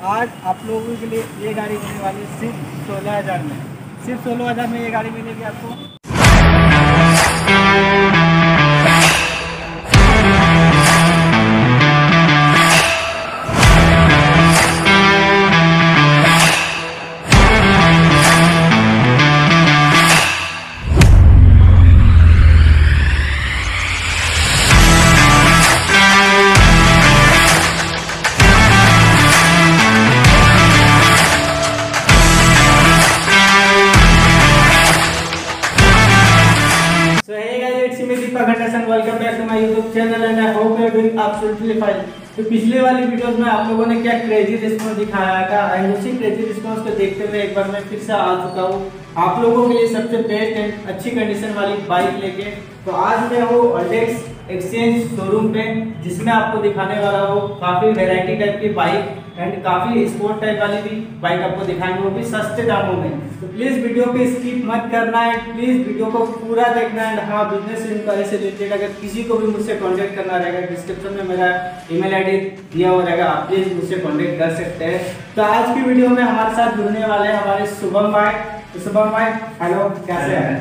आज आप लोगों के लिए ये गाड़ी मिलने वाली है सिर्फ़ सोलह हज़ार में। सिर्फ़ सोलह हज़ार में ये गाड़ी मिलेगी आपको। Are फ़ाइल तो पिछले वाली वीडियोस में आप लोगों ने क्या क्रेजी रिस्पॉन्स दिखाया था? एंड उसी क्रेजी रिस्पॉन्स को देखते हुए एक बार मैं फिर से आ चुका हूँ। आप लोगों के लिए सबसे बेस्ट एंड अच्छी कंडीशन वाली बाइक लेके। तो आज मैं हूँ अल्टेक्स एक्सचेंज शोरूम पे, जिसमें आपको दिखाने वाला हूँ काफ़ी वेराइटी टाइप की बाइक एंड काफ़ी स्पोर्ट टाइप वाली भी बाइक आपको दिखाएँगे? वो भी सस्ते दामों में। तो प्लीज़ वीडियो पे स्किप मत करना है प्लीज़ वीडियो को पूरा देखना है हाँ बिज़नेस इंक्वायरी से रिलेटेड अगर किसी को भी मुझसे कांटेक्ट करना रहेगा डिस्क्रिप्शन में मेरा ईमेल आईडी दिया हुआ रहेगा आप प्लीज़ मुझसे कांटेक्ट कर सकते हैं। तो आज की वीडियो में हमारे साथ जुड़ने वाले हैं हमारे शुभम भाई। तो शुभम भाई हेलो कैसे हैं?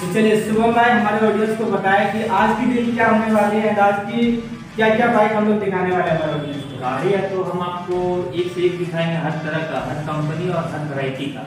तो चलिए शुभम भाई हमारे ऑडियंस को बताएँ कि आज की डील क्या होने वाली है आज की क्या क्या बाइक हम लोग दिखाने वाले हैं हमारे ऑडियंस गाड़ी है तो हम आपको एक से एक दिखाएँगे हर तरह का, हर कंपनी और हर वराइटी का।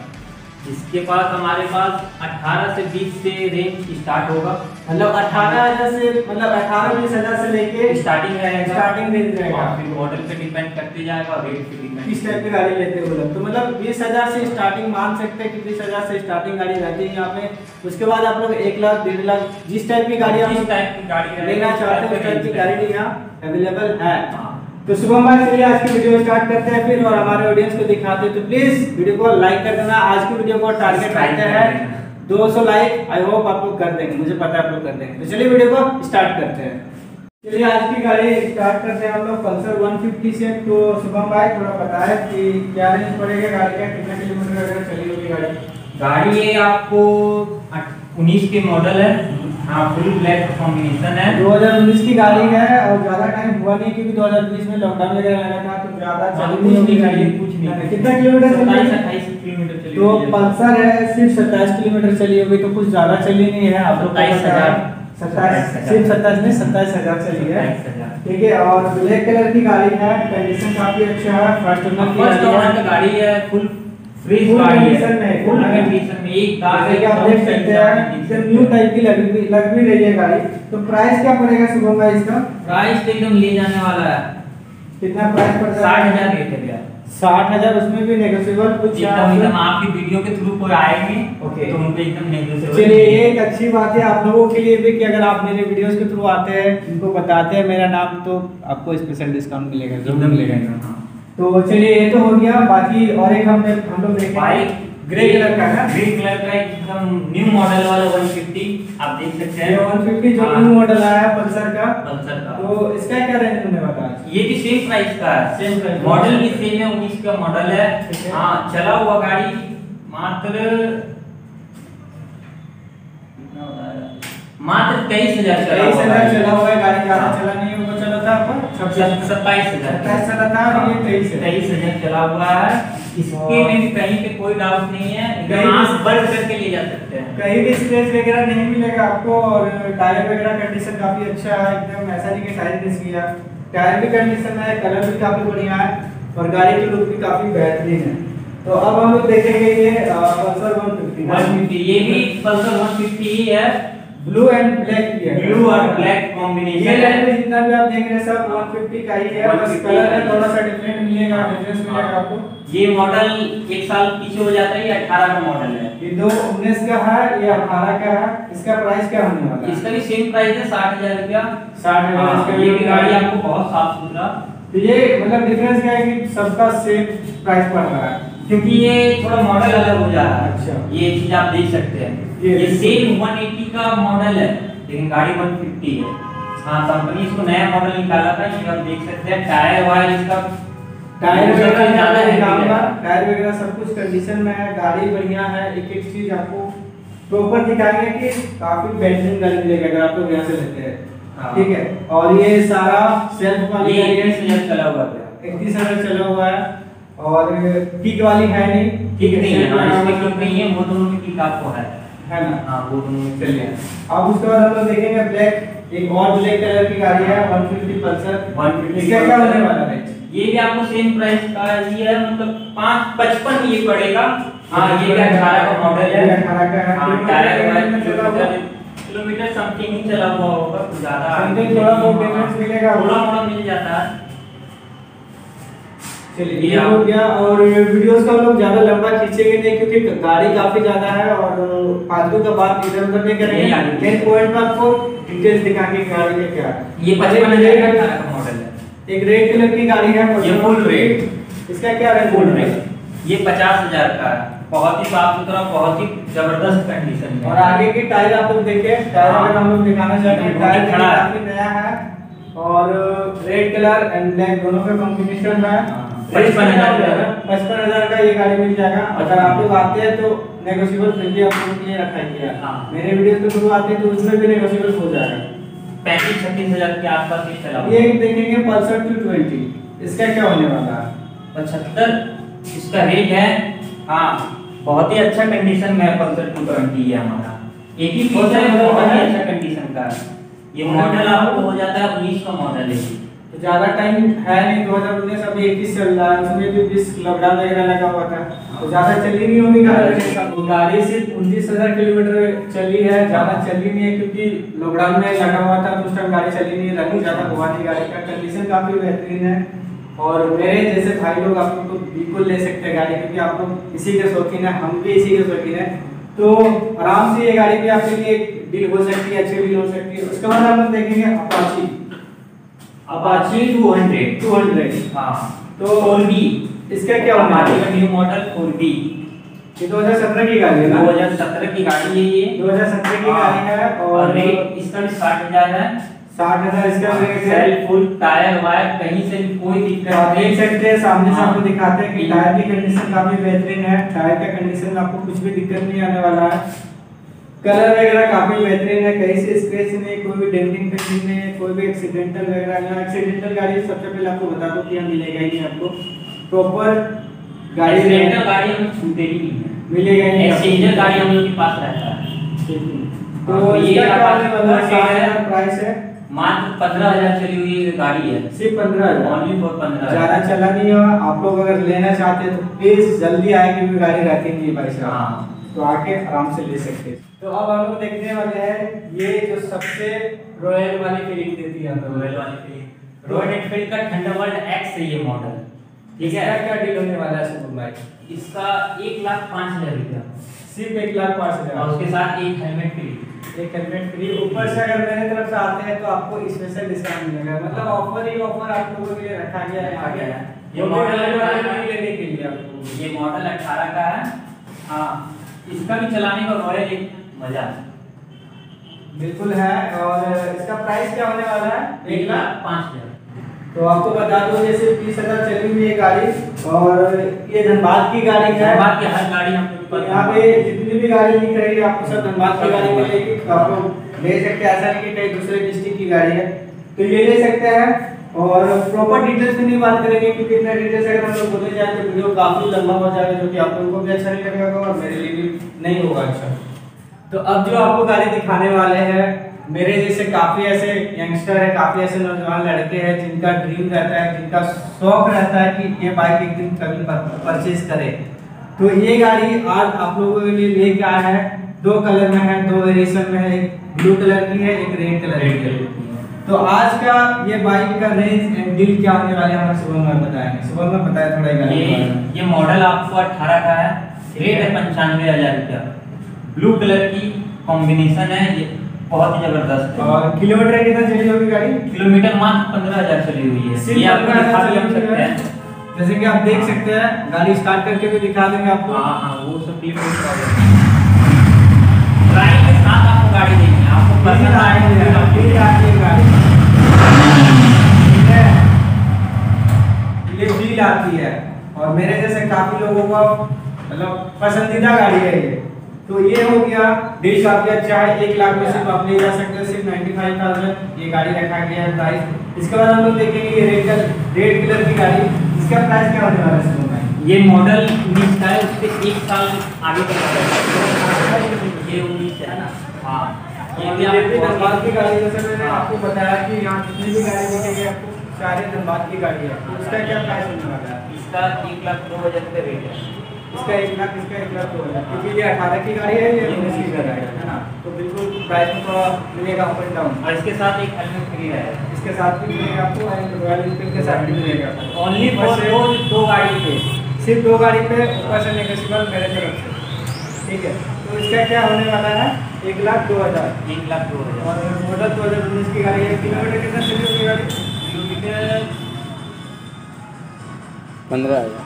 जिसके पास हमारे पास 18 से 20 से रेंज स्टार्ट होगा। मतलब अठारह हज़ार से मतलब अठारह बीस हज़ार से लेके स्टार्टिंग रहेगा। स्टार्टिंग रेंज रहेगा। फिर मॉडल पे डिपेंड करते जाएगा रेट पे डिपेंड किस टाइप की गाड़ी लेते हो तो मतलब बीस हज़ार से स्टार्टिंग मान सकते हैं कि बीस हज़ार से स्टार्टिंग गाड़ी रहती है यहाँ पे। उसके बाद आप लोग एक लाख डेढ़ लाख जिस टाइप की गाड़ी आप टाइप की गाड़ी रहेगी, लेना चाहते हो उस टाइप की की गाड़ी यहाँ अवेलेबल है। हाँ। तो शुभम भाई चलिए आज की वीडियो स्टार्ट करते हैं फिर और हमारे ऑडियंस को दिखाते हैं। तो प्लीज़ वीडियो को लाइक कर देना। आज की वीडियो को टारगेट रखते कर हैं। 200 लाइक आई होप आप लोग कर देंगे। मुझे पता है आप लोग कर देंगे। तो चलिए वीडियो को स्टार्ट करते हैं। चलिए आज की गाड़ी स्टार्ट करते हैं हम लोग। पल्सर 150 से तो शुभम भाई थोड़ा बताएँ कि क्या रेंज पड़ेगा गाड़ी का? कितना किलोमीटर चली होगी गाड़ी? गाड़ी ये आपको उन्नीस के मॉडल है। हाँ फुल ब्लैक कॉम्बिनेशन है। 2019 की गाड़ी है और ज़्यादा टाइम हुआ नहीं क्योंकि 2020 में लॉकडाउन वगैरह लगा था तो ज़्यादा हाँ, चली कुछ नहीं होगी गाड़ी कुछ नहीं। कितना किलोमीटर चली सत्ताईस है? किलोमीटर चली तो पल्सर है सिर्फ़ सत्ताईस किलोमीटर चली होगी तो कुछ ज़्यादा चली नहीं है। आप लोग सत्ताईस हज़ार। सत्ताईस सिर्फ़ सत्ताईस नहीं सत्ताईस हज़ार चली है। ठीक है और ब्लैक कलर की गाड़ी है कंडीशन काफ़ी अच्छा है। फ़र्स्ट ओनर की गाड़ी है। है फुल Full गाड़ी है। है। फुल कंडीशन एक दाग जैसे कि देख सकते हैं एकदम न्यू टाइप की लग भी लग भी रही है गाड़ी। तो प्राइस क्या पड़ेगा शुभम भाई इसका? प्राइस तो एकदम ले जाने वाला है। कितना प्राइस पड़ता साठ हज़ार रेट है भैया। साठ हज़ार उसमें भी नेगोशिएबल कुछ एकदम एकदम आपकी वीडियो के थ्रू कोई आएँगे Okay. तो उनको एकदम नेगोशिएबल चलिए ये एक अच्छी बात है आप लोगों के लिए भी कि अगर आप मेरे वीडियोस के थ्रू आते हैं इनको बताते हैं मेरा नाम तो आपको स्पेशल डिस्काउंट मिलेगा ज़रूर मिलेगा। हाँ। तो चलिए ये तो हो गया बाकी और एक हमने हम लोग देखेंगे। ग्रे कलर का है ग्रे कलर का एकदम न्यू मॉडल वाला 150 आप देख सकते हैं। 150 जो हाँ, न्यू मॉडल आया है पल्सर का पल्सर का। तो इसका क्या रेंज होने वाला है? ये भी सेम प्राइस का है। सेम। मॉडल भी सेम है 19 का मॉडल है। हाँ। हाँ चला हुआ गाड़ी मात्र कितना बता रहा है? मात्र तेईस हज़ार चला तेईस हुआ हज़ार चला हुआ है गाड़ी ज़्यादा हाँ। चला नहीं है वो चला था आपका सत- सत्ताईस हज़ार। सत्ताईस चला था और ये तेईस तेईस हज़ार चला हुआ है। इसके में भी कहीं पे कोई डाउट नहीं है। कहीं भी- करके ले जा सकते हैं। कहीं भी स्क्रैच वगैरह नहीं मिलेगा आपको और टायर वगैरह कंडीशन काफ़ी अच्छा है एकदम ऐसा नहीं कि टायर मिस किया टायर भी कंडीशन है कलर भी काफ़ी बढ़िया है और गाड़ी की लुक भी काफ़ी बेहतरीन है। तो अब हम लोग देखेंगे ये पल्सर 150 150 ये भी पल्सर 150 ही है। ब्लू एंड ब्लैक की है ब्लू और ब्लैक ये कॉम्बिनेशन लाइन है में जितना भी आप देख रहे हैं सब 150 का ही है बस कलर है थोड़ा सा डिफरेंट मिलेगा डिफरेंस मिलेगा आपको। ये मॉडल एक साल पीछे हो जाता है ये 18 का मॉडल है? ये दो उन्नीस का है ये अठारह का है। इसका प्राइस क्या होने वाला है? इसका भी सेम प्राइस है साठ हज़ार रुपया। साठ हज़ार हाँ, ये भी गाड़ी आपको बहुत साफ़ सुथरा। तो ये मतलब डिफरेंस क्या है कि सबका सेम प्राइस पड़ रहा है? क्योंकि ये थोड़ा मॉडल अलग हो जा रहा है। अच्छा। ये चीज़ आप देख सकते हैं। ये सेम 180 का मॉडल है लेकिन गाड़ी 150 है। हाँ कंपनी इसको नया मॉडल निकाला था ये आप देख सकते हैं टायर वायर इसका टायर वगैरह ज़्यादा है दिखाऊँगा टायर वगैरह सब कुछ कंडीशन में है गाड़ी बढ़िया है एक एक चीज़ आपको प्रॉपर दिखाएँगे कि काफ़ी बेहतरीन गाड़ी मिलेगी अगर आप लोग यहाँ से लेते हैं। हाँ। ठीक है? और ये सारा सेल्फ वाली है। चला हुआ था। इकतीस हज़ार चला हुआ है। और किक वाली है नहीं। ठीक नहीं है हाँ, इसमें किक नहीं है वो दोनों में किक आपको है। है ना? हाँ वो दोनों में चलिए अब उसके बाद हम लोग देखेंगे ब्लैक एक और ब्लैक कलर की गाड़ी है 150 पल्सर। 150 इसका क्या होने वाला है? ये भी आपको सेम प्राइस का ये है मतलब पाँच पचपन ये पड़ेगा। हाँ ये भी अठारह का मॉडल है। 18 का है। हाँ चला हुआ? किलोमीटर समथिंग ही चला हुआ होगा ज़्यादा थोड़ा बहुत difference मिलेगा। थोड़ा मोड़ा मिल जाता। है चलिए ये हो गया और वीडियोस का हम लोग ज़्यादा लंबा खींचेंगे नहीं क्योंकि गाड़ी काफ़ी ज़्यादा है और फालतू का बात इधर उधर नहीं करेंगे मेन पॉइंट पर आपको डिटेल्स दिखा के गाड़ी का क्या ये पचपन हज़ार का मॉडल है। एक रेड कलर की गाड़ी है ये full red। इसका क्या रेट फुल रेट ये पचास हज़ार का है। बहुत ही साफ़ सुथरा बहुत ही ज़बरदस्त कंडीशन में और आगे की टायर आप लोग देखिए। टायर हाँ। अगर हम लोग दिखाना चाहते हैं टायर खड़ा है। नया है। और रेड कलर एंड ब्लैक दोनों का कॉम्बिनेशन है। हाँ। 55,000 पचपन हज़ार का ये गाड़ी मिल जाएगा। अगर आप लोग आते हैं तो नेगोशिएबल फिर भी आप लोगों के लिए रखा गया हाँ। मेरे वीडियो पे शुरू आते हैं तो उसमें भी नेगोशिएबल हो जाएगा। पैंतीस छत्तीस हज़ार के आसपास ये चला ये देखेंगे पल्सर 220 इसका क्या होने वाला? है पचहत्तर। इसका रेट है हाँ बहुत ही अच्छा कंडीशन में पल्सर टू ट्वेंटी है हमारा। एक ही है बहुत ही अच्छा कंडीशन का ये मॉडल आपको हो जाता है उन्नीस का मॉडल है। तो ज़्यादा टाइम है नहीं 2019 अभी 21 चल रहा है उसमें भी 20 लॉकडाउन वगैरह लगा हुआ था। तो ज़्यादा चली नहीं होगी गाड़ी? सिर्फ़ उनतीस हज़ार किलोमीटर चली है, ज़्यादा चली नहीं है क्योंकि लॉकडाउन में लगा हुआ था तो उस टाइम गाड़ी चली नहीं है रनिंग ज़्यादा हुआ नहीं गाड़ी का। कंडीशन काफ़ी बेहतरीन है। और मेरे जैसे भाई लोग आप लोग तो बिल्कुल ले सकते हैं गाड़ी, क्योंकि आप लोग इसी के शौकीन है, हम भी इसी के शौकीन है। तो आराम से ये गाड़ी भी आपके लिए डील हो सकती है, अच्छी डील हो सकती है। उसके बाद हम लोग देखेंगे अपाची अपाची 200 200 हाँ। तो तो 4B इसका क्या होना हमारी है का न्यू मॉडल 4B ये 2017 की गाड़ी है ना? 2017 की गाड़ी है ये। 2017 की गाड़ी है और रेट इसका भी साठ हज़ार है। साठ हज़ार इसका रेट है। सेल फुल टायर वायर कहीं से भी कोई दिक्कत आप देख सकते हैं सामने से हाँ। आपको दिखाते हैं कि टायर की कंडीशन काफ़ी बेहतरीन है। टायर का कंडीशन में आपको कुछ भी दिक्कत नहीं आने वाला है। कलर वगैरह काफ़ी बेहतरीन है कहीं से स्क्रैच नहीं कोई भी डेंटिंग पेंटिंग नहीं है कोई भी एक्सीडेंटल वगैरह नहीं। एक्सीडेंटल गाड़ी सबसे पहले आपको बता दूँ कि यहाँ मिलेगा ही नहीं आपको। प्रॉपर गाड़ी एक्सीडेंटल गाड़ी हमें छूते ही नहीं मिलेगा ही नहीं एक्सीडेंटल गाड़ी हम लोग के पास रहता है। तो हाँ, ये ये क्या होने वाला है। प्राइस है। मात्र पंद्रह हज़ार चली हुई गाड़ी है। सिर्फ़ पंद्रह हज़ार? ओनली फॉर पंद्रह ज़्यादा चला नहीं है आप लोग अगर लेना चाहते हैं तो प्लीज़ जल्दी आए क्योंकि गाड़ी है भाई साहब। हाँ। तो आके आराम से ले सकते हैं। तो अब हम लोग देखने वाले हैं ये जो सबसे रॉयल वाली फीलिंग देती है रॉयल वाली फीलिंग रॉयल एनफील्ड का थंडरबर्ड एक्स है ये मॉडल ठीक है? क्या डील होने वाला है सुपर भाई? इसका एक लाख पाँच हज़ार रुपया। सिर्फ़ एक लाख पाँच और उसके साथ एक हेलमेट फ्री एक हेलमेट फ्री ऊपर से अगर मेरे तरफ़ से आते हैं तो आपको स्पेशल डिस्काउंट मिलेगा। मतलब हाँ। ऑफ़र ही ऑफ़र आप लोगों के लिए रखा गया है। रखा गया है। ये मॉडल लेने के लिए आपको। ये मॉडल अठारह का है। हाँ। इसका भी चलाने का रॉयल एक मज़ा है। बिल्कुल है और इसका प्राइस क्या होने वाला है? एक लाख पाँच हज़ार। तो आपको बता दो जैसे बीस हज़ार चली हुई है गाड़ी और ये धनबाद की गाड़ी है। धनबाद की हर गाड़ी यहाँ पे जितनी भी गाड़ी दिख रही है आपको सब धनबाद की गाड़ी मिलेगी। तो आप ले सकते हैं ऐसा नहीं कि कहीं दूसरे डिस्ट्रिक्ट की गाड़ी है। तो ये ले सकते हैं और प्रॉपर डिटेल्स में नहीं बात करेंगे क्योंकि इतना डिटेल्स अगर हम लोग बोलने जाए तो वीडियो काफ़ी लंबा हो जाएगा, जो कि आप लोगों को भी अच्छा नहीं लगेगा और मेरे लिए भी नहीं होगा अच्छा। तो अब जो आपको गाड़ी दिखाने वाले हैं, मेरे जैसे काफ़ी ऐसे यंगस्टर है, काफ़ी ऐसे नौजवान लड़के हैं, जिनका ड्रीम रहता है, जिनका शौक रहता है कि ये बाइक एक दिन कभी परचेज करे। तो ये गाड़ी आज आप लोगों के लिए लेके आया है। दो कलर में है, दो वेरिएशन में है, एक ब्लू कलर की है, एक रेड की कलर की। है। तो आज का ये बाइक का रेंज एंड डील क्या होने वाले हैं सुबह में बताएँगे। सुबह में बताया थोड़ा ये। ये मॉडल आपको अठारह का है रेट है पंचानवे हज़ार रुपया। ब्लू कलर की कॉम्बिनेशन है ये बहुत ही ज़बरदस्त और किलोमीटर कितना चली होगी गाड़ी? किलोमीटर मात्र पंद्रह हज़ार चली हुई है। सिर्फ़ ये आपको दिखा भी हम सकते हैं। जैसे कि आप देख सकते हैं गाड़ी स्टार्ट करके भी दिखा देंगे आपको। हाँ हाँ वो सब भी गाड़ी देनी आपको पसंद आएगी ये फील आती है। और मेरे जैसे काफ़ी लोगों को मतलब पसंदीदा गाड़ी है ये। तो ये हो गया, डील काफ़ी अच्छा है। एक लाख में सिर्फ़ आप ले जा सकते हैं, सिर्फ़ नाइन्टी फाइव थाउज़ेंड ये गाड़ी रखा गया है प्राइस इसके बाद हम लोग देखेंगे ये रेड कलर रेड कलर की गाड़ी। इसका प्राइस क्या होने वाला है ये मॉडल उन्नीस का है उससे एक साल आगे का ये उन्नीस है ना? हाँ। धनबाद की गाड़ी जैसे मैंने। आपको बताया कि यहाँ जितनी भी गाड़ी दिखेगी आपको सारे धनबाद की गाड़ी है। तो उसका क्या प्राइस होने वाला है? इसका एक लाख दो हज़ार रुपये रेट है। इसका एक लाख इसका एक लाख दो हज़ार। क्योंकि ये अठारह की गाड़ी है ये उन्नीस की गाड़ी है ना? तो बिल्कुल प्राइस में थोड़ा मिलेगा अप एंड डाउन और इसके साथ एक हेलमेट फ्री है। इसके साथ भी मिलेगा आपको एंड रॉयल एनफील्ड के साथ भी मिलेगा। ओनली फॉर दो दो गाड़ी पे। सिर्फ़ दो गाड़ी पे ऊपर से नेगोशियबल मेरे तरफ़ से। ठीक है? तो इसका क्या होने वाला है? एक लाख दो हज़ार। एक लाख दो हज़ार। और मॉडल दो हज़ार उन्नीस की गाड़ी है। किलोमीटर कितना चली होगी गाड़ी? किलोमीटर पंद्रह हज़ार।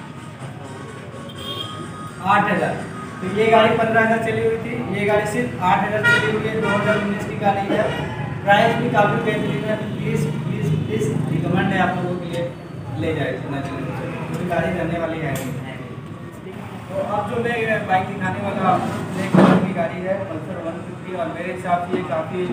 आठ हज़ार। तो ये गाड़ी पंद्रह हज़ार चली हुई थी। ये गाड़ी सिर्फ़ आठ हज़ार चली हुई है। दो हज़ार उन्नीस की गाड़ी है। प्राइस भी काफ़ी बेहतरीन है। प्लीज़ प्लीज़ प्लीज़ रिकमेंड है आप लोगों के लिए। ले जाए सुना चाहिए क्योंकि गाड़ी रहने वाली है। तो अब जो मैं बाइक दिखाने वाला हूँ की गाड़ी है पल्सर वन फिफ्टी और मेरे हिसाब से ये काफ़ी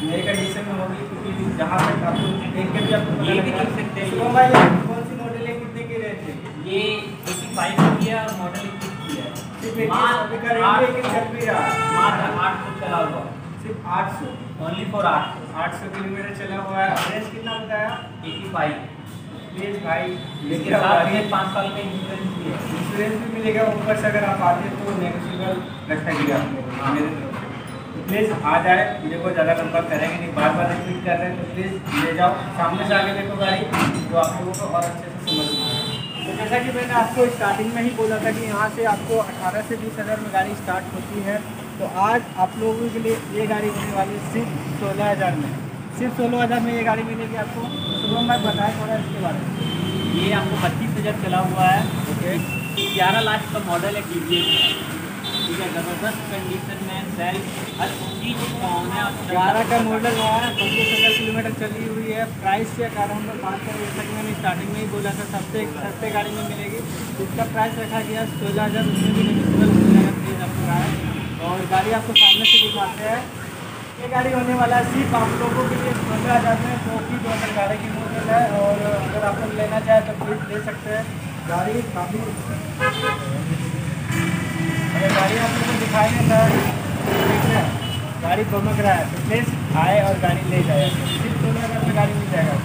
नए कंडीशन में होगी क्योंकि जहाँ तक आपको देख के भी आपको ये भी देख सकते हैं। शुभम भाई कौन सी मॉडल है कितने की रेंज है ये एटी फाइव की है और मॉडल इक्कीस की है। सिर्फ़ एक अभी का रेंज कि चल भी रहा? मात्र आठ सौ चला हुआ। सिर्फ़ आठ सौ? ओनली फॉर आठ सौ। आठ सौ किलोमीटर चला हुआ है। रेंज कितना बताया एटी फाइव प्लीज़ भाई इसके साथ में पाँच साल का इंश्योरेंस भी है। इंश्योरेंस भी मिलेगा ऊपर से अगर आप आते तो नेगोशियबल रखा गया आप मेरे तरफ़ तो प्लीज़ आ जाए वीडियो को ज़्यादा लंबा करेंगे नहीं बार बार रिपीट कर रहे हैं तो प्लीज़ ले जाओ। सामने से आगे देखो गाड़ी तो आप लोगों को और अच्छे से समझ में तो जैसा कि मैंने आपको स्टार्टिंग में ही बोला था कि यहाँ से आपको 18 से बीस हज़ार में गाड़ी स्टार्ट होती है तो आज आप लोगों के लिए ये गाड़ी होने वाली है सिर्फ़ सोलह हज़ार में। सिर्फ़ सोलह हज़ार में ये गाड़ी मिलेगी आपको? शुभम भाई बताएँ थोड़ा इसके बारे में। ये आपको बत्तीस हज़ार चला हुआ है। ओके। ग्यारह लाख का मॉडल है टी वी ठीक है ज़बरदस्त कंडीशन में सेल्फ हर चीज़ ऑन है ग्यारह का मॉडल है। पच्चीस हज़ार किलोमीटर चली हुई है। प्राइस के कारण हम बात करें जैसा कि मैंने स्टार्टिंग में ही बोला था सबसे सस्ते गाड़ी में मिलेगी। इसका प्राइस रखा गया सोलह हज़ार उसमें भी नेगोशियबल हो जाएगा प्लीज़ आपको और गाड़ी आपको सामने से दिखाते हैं। ये गाड़ी होने वाला है। सिर्फ़ आप लोगों के लिए पंद्रह हज़ार में जो कि दो हज़ार ग्यारह की मॉडल है और अगर आप लोग लेना चाहें तो प्लीज़ ले सकते हैं। गाड़ी काफ़ी अरे गाड़ी आप लोगों को दिखाई नहीं रहा। है हैं गाड़ी चमक रहा है तो प्लीज़ आए और गाड़ी ले जाए। सिर्फ़ सोलह हज़ार में गाड़ी मिल जाएगा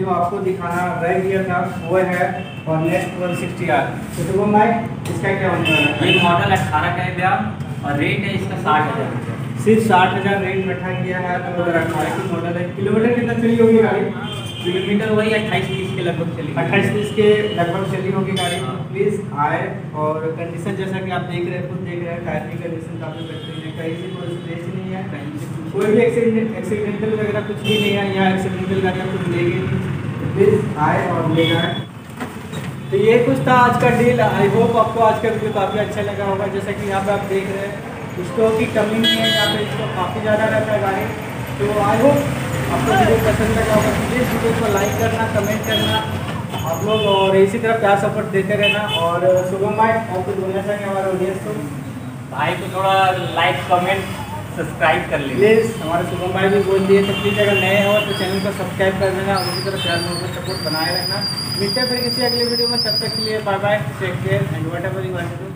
जो आपको दिखाना रह गया था वो है और नेक्स्ट वन सिक्सटी आर तो शुभम भाई इसका क्या होने वाला है? ये मॉडल अट्ठारह का है भैया और रेट है इसका साठ हज़ार रुपये। सिर्फ़ साठ हज़ार रेट रखा गया है दो हज़ार अठारह की मॉडल है किलोमीटर कितना चली होगी गाड़ी? किलोमीटर वही अट्ठाईस तीस के लगभग चली अट्ठाईस तीस के लगभग चली होगी गाड़ी। तो प्लीज़ आए और कंडीशन जैसा कि आप देख रहे हैं खुद देख रहे हैं टायर की कंडीशन काफ़ी बेहतरीन है। कहीं से कोई स्पेस नहीं है। कहीं से कोई भी एक्सीडेंट एक्सीडेंटल वगैरह कुछ भी नहीं है यहाँ एक्सीडेंटल गाड़ी आपको मिलेगी नहीं तो प्लीज़ आए और ले जाए। तो ये कुछ था आज का डील आई होप आपको आज का वीडियो काफ़ी अच्छा लगा होगा। जैसा कि यहाँ पे आप देख रहे हैं स्टॉक की कमी नहीं है यहाँ पे स्टॉक काफ़ी ज़्यादा रहता है गाड़ी। तो आई होप आपको वीडियो पसंद लगा होगा। प्लीज़ वीडियो को लाइक करना कमेंट करना। आप लोग और इसी तरह प्यार सपोर्ट देते रहना। और शुभम भाई आप कुछ बोलना चाहेंगे हमारे ऑडियंस को? भाई को थोड़ा लाइक कमेंट सब्सक्राइब कर लीजिए प्लीज़ हमारे शुभम भाई भी बोल दिए तो प्लीज़ अगर नए हो तो चैनल को सब्सक्राइब कर देना और उसी तरह प्यार मोहब्बत सपोर्ट बनाए रखना। मिलते हैं फिर किसी अगले वीडियो में तब तक के लिए bye bye take care and whatever you want to